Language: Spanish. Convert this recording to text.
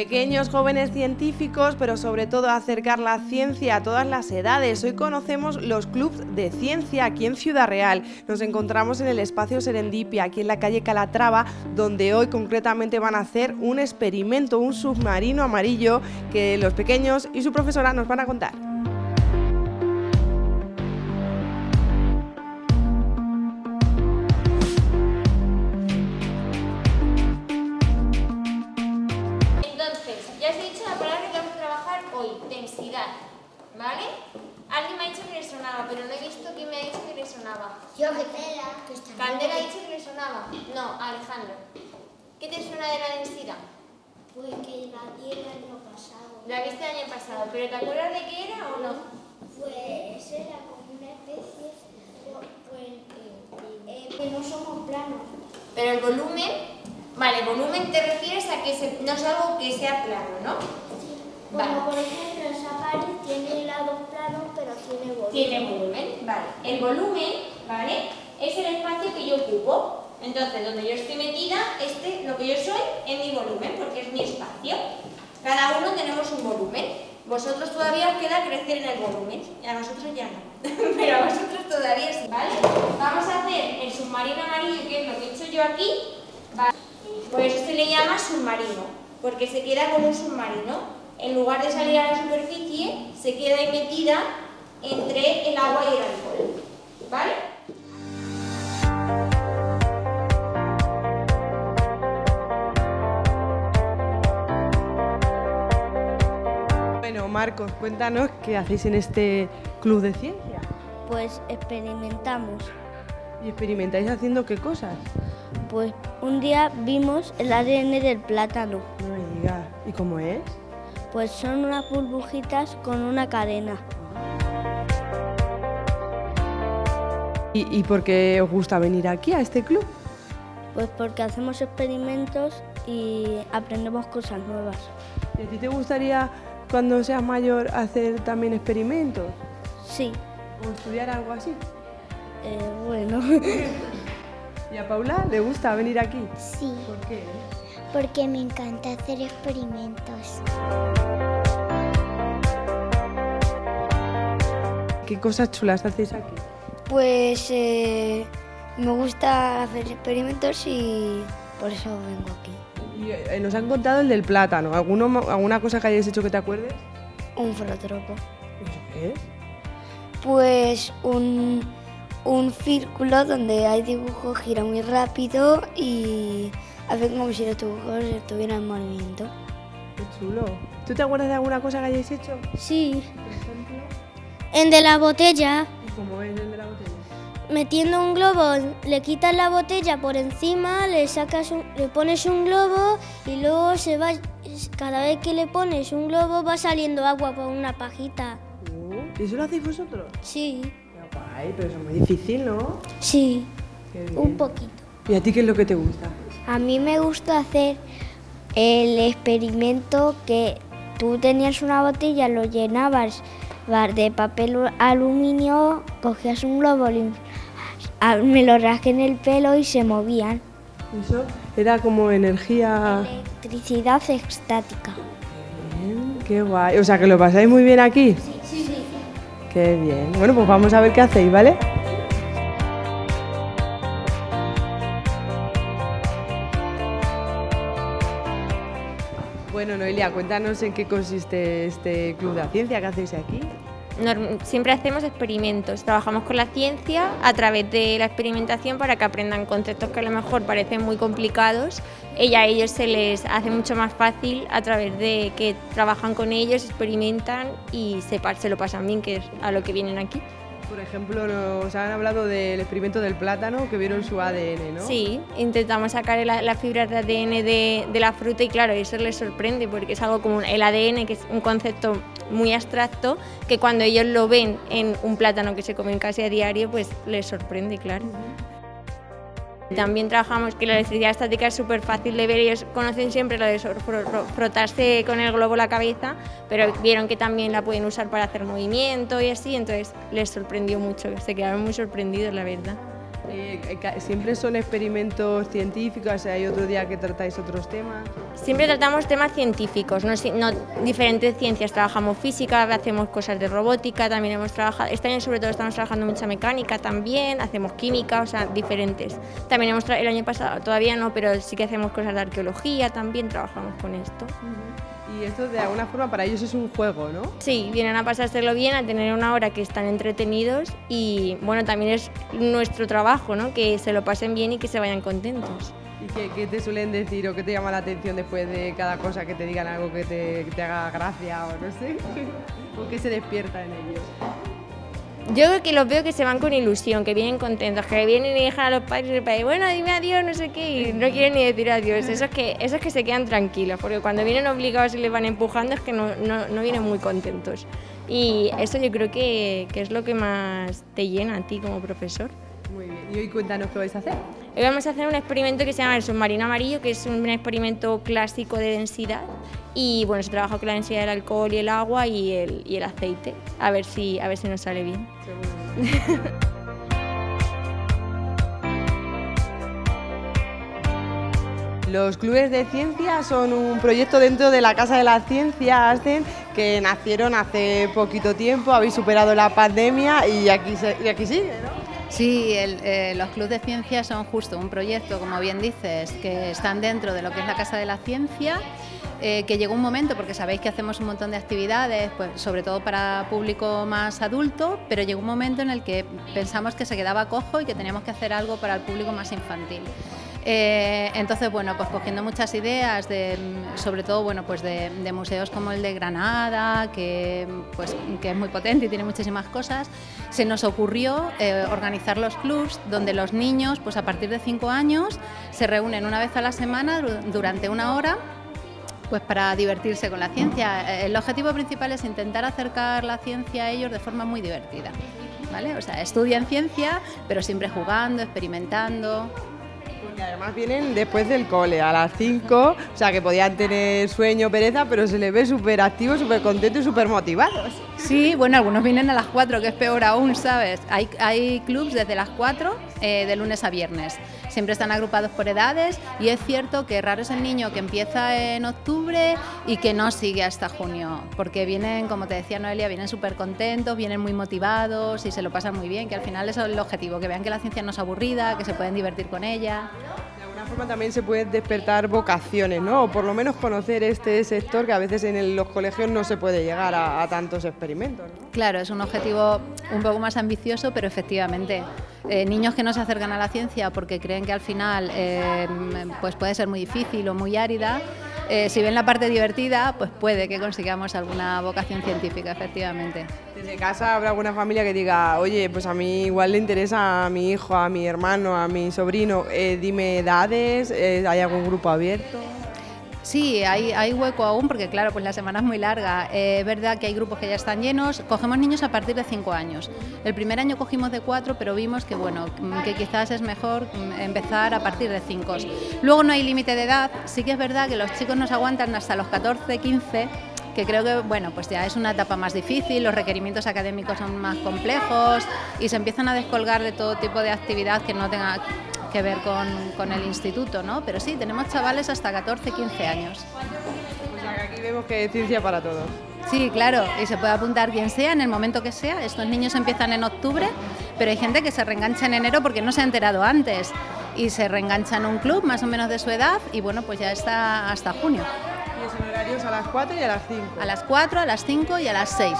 Pequeños jóvenes científicos, pero sobre todo acercar la ciencia a todas las edades. Hoy conocemos los clubs de ciencia aquí en Ciudad Real. Nos encontramos en el espacio Serendipia, aquí en la calle Calatrava, donde hoy concretamente van a hacer un experimento, un submarino amarillo que los pequeños y su profesora nos van a contar. ¿Vale? Alguien me ha dicho que le sonaba, pero no he visto quién me ha dicho que le sonaba. Yo, Candela. ¿Candela ha dicho que le sonaba? No, Alejandro. ¿Qué te suena de la densidad? Pues que la vi el año pasado. La viste el año pasado, pero ¿te acuerdas de qué era o no? Pues era como una especie, pues, eh, eh, que no somos planos. Pero el volumen, vale, volumen te refieres a que no es algo que sea plano, ¿no? Como por ejemplo, esa pared tiene lados planos, pero tiene volumen. Vale. El volumen, ¿vale? Es el espacio que yo ocupo. Entonces, donde yo estoy metida, este, lo que yo soy, es mi volumen, porque es mi espacio. Cada uno tenemos un volumen. Vosotros todavía os queda crecer en el volumen, y a nosotros ya no. Pero a vosotros todavía sí, ¿vale? Vamos a hacer el submarino amarillo, que es lo que he hecho yo aquí. ¿vale? Pues se le llama submarino, porque se queda como un submarino en lugar de salir a la superficie, se queda ahí metida entre el agua y el alcohol. ¿Vale? Bueno, Marcos, cuéntanos qué hacéis en este club de ciencia. Pues experimentamos. ¿Y experimentáis haciendo qué cosas? Pues un día vimos el ADN del plátano. No me digas. ¿Y cómo es? Pues son unas burbujitas con una cadena. ¿Y, por qué os gusta venir aquí a este club? Pues porque hacemos experimentos y aprendemos cosas nuevas. ¿Y a ti te gustaría cuando seas mayor hacer también experimentos? Sí. ¿O estudiar algo así? Eh, bueno. ¿Y a Paula le gusta venir aquí? Sí. ¿Por qué? porque me encanta hacer experimentos. ¿Qué cosas chulas hacéis aquí? Pues eh, me gusta hacer experimentos y por eso vengo aquí. Y, eh, nos han contado el del plátano. ¿Alguna cosa que hayáis hecho que te acuerdes? Un frotropo. ¿Eso qué es? Pues un, un círculo donde hay dibujos, gira muy rápido y hace como si los dibujos estuvieran en movimiento. Qué chulo. ¿Tú te acuerdas de alguna cosa que hayáis hecho? Sí. Por ejemplo. En de la botella. ¿Y cómo es el de la botella? Metiendo un globo, le quitas la botella por encima, le sacas le pones un globo y luego se va. Cada vez que le pones un globo va saliendo agua por una pajita. Uh, ¿Y eso lo hacéis vosotros? Sí. Qué guay, pero eso es muy difícil, ¿no? Sí. Un poquito. ¿Y a ti qué es lo que te gusta? A mí me gusta hacer el experimento que tú tenías una botella, lo llenabas de papel aluminio, cogías un globo, me lo rasqué en el pelo y se movían. Eso era como energía... Electricidad estática. Bien, qué guay. O sea, que lo pasáis muy bien aquí. Sí, sí, sí. Qué bien. Bueno, pues vamos a ver qué hacéis, ¿vale? Bueno, Noelia, cuéntanos en qué consiste este Club de Ciencia que hacéis aquí. siempre hacemos experimentos, trabajamos con la ciencia a través de la experimentación para que aprendan conceptos que a lo mejor parecen muy complicados y a ellos se les hace mucho más fácil a través de que trabajan con ellos, experimentan y se, se lo pasan bien, que es a lo que vienen aquí. Por ejemplo, nos han hablado del experimento del plátano, que vieron su ADN, ¿no? Sí, intentamos sacar las fibras de ADN de, de, la fruta y claro, eso les sorprende porque es algo como el ADN, que es un concepto muy abstracto, que cuando ellos lo ven en un plátano que se comen casi a diario, pues les sorprende, claro. También trabajamos que la electricidad estática es súper fácil de ver, ellos conocen siempre lo de frotarse con el globo la cabeza, pero vieron que también la pueden usar para hacer movimiento y así, entonces les sorprendió mucho, se quedaron muy sorprendidos, la verdad. Eh, ¿Siempre son experimentos científicos? O sea, ¿Hay otro día que tratáis otros temas? Siempre tratamos temas científicos, no, no, diferentes ciencias. Trabajamos física, hacemos cosas de robótica, también hemos trabajado, este año sobre todo estamos trabajando mucha mecánica también, hacemos química, o sea, diferentes. También hemos el año pasado, todavía no, pero sí que hacemos cosas de arqueología, también trabajamos con esto. Y esto de alguna forma para ellos es un juego, ¿no? Sí, vienen a pasárselo bien, a tener una hora que están entretenidos y bueno, también es nuestro trabajo, ¿no? Que se lo pasen bien y que se vayan contentos. ¿Y qué, te suelen decir o qué te llama la atención después de cada cosa que te digan algo que te, que te haga gracia o no sé? ¿O qué se despierta en ellos? Yo creo que los veo que se van con ilusión, que vienen contentos, que vienen y dejan a los padres y el padre, bueno, dime adiós, no sé qué, y no quieren ni decir adiós. Esos que, esos que se quedan tranquilos, porque cuando vienen obligados y les van empujando es que no, no, no vienen muy contentos. Y eso yo creo que, que, es lo que más te llena a ti como profesor. Muy bien. ¿Y hoy cuéntanos qué vais a hacer? Hoy vamos a hacer un experimento que se llama el submarino amarillo, que es un experimento clásico de densidad y bueno, se trabaja con la densidad del alcohol y el agua y el, y el aceite, a ver, si, a ver si nos sale bien. Los clubes de ciencia son un proyecto dentro de la Casa de la Ciencia, Ascen, que nacieron hace poquito tiempo, habéis superado la pandemia y aquí, y aquí sigue, ¿no? Sí, eh, los clubes de ciencia son justo un proyecto, como bien dices, que están dentro de lo que es la Casa de la Ciencia eh, que llegó un momento, porque sabéis que hacemos un montón de actividades, pues, sobre todo para público más adulto, pero llegó un momento en el que pensamos que se quedaba cojo y que teníamos que hacer algo para el público más infantil. Eh, entonces, bueno, pues cogiendo muchas ideas, de, sobre todo bueno, pues de, museos como el de Granada, que, pues, que es muy potente y tiene muchísimas cosas, se nos ocurrió eh, organizar los clubs donde los niños, pues a partir de 5 años, se reúnen una vez a la semana durante una hora pues para divertirse con la ciencia. El objetivo principal es intentar acercar la ciencia a ellos de forma muy divertida. ¿vale? O sea, estudian ciencia, pero siempre jugando, experimentando. Porque además vienen después del cole, a las 5, o sea que podían tener sueño, pereza, pero se les ve súper activos, súper contentos y súper motivados. Sí, bueno, algunos vienen a las 4, que es peor aún, ¿sabes? Hay, hay clubs desde las 4 eh, de lunes a viernes. Siempre están agrupados por edades y es cierto que raro es el niño que empieza en octubre y que no sigue hasta junio, porque vienen, como te decía Noelia, vienen súper contentos, vienen muy motivados y se lo pasan muy bien, que al final eso es el objetivo, que vean que la ciencia no es aburrida, que se pueden divertir con ella forma también se pueden despertar vocaciones, ¿no? O por lo menos conocer este sector que a veces en los colegios no se puede llegar a, tantos experimentos. Claro, es un objetivo un poco más ambicioso, pero efectivamente eh, niños que no se acercan a la ciencia porque creen que al final eh, pues puede ser muy difícil o muy árida eh, si ven la parte divertida, pues puede que consigamos alguna vocación científica, efectivamente. Desde casa habrá alguna familia que diga, oye, pues a mí igual le interesa a mi hijo, a mi hermano, a mi sobrino, eh, dime edades, eh, ¿hay algún grupo abierto? Sí, hay, hay, hueco aún porque claro, pues la semana es muy larga. Eh, es verdad que hay grupos que ya están llenos. Cogemos niños a partir de 5 años. El primer año cogimos de 4, pero vimos que bueno, que quizás es mejor empezar a partir de 5. Luego no hay límite de edad. Sí que es verdad que los chicos nos aguantan hasta los 14, 15 que creo que bueno, pues ya es una etapa más difícil, los requerimientos académicos son más complejos y se empiezan a descolgar de todo tipo de actividad que no tenga que ver con, con, el instituto, ¿no? Pero sí, tenemos chavales hasta 14, 15 años. Pues aquí vemos que hay ciencia para todos. Sí, claro, y se puede apuntar quien sea en el momento que sea. Estos niños empiezan en octubre, pero hay gente que se reengancha en enero porque no se ha enterado antes y se reengancha en un club más o menos de su edad y bueno, pues ya está hasta junio. ¿Y son horarios a las 4 y a las 5? A las 4, a las 5 y a las 6.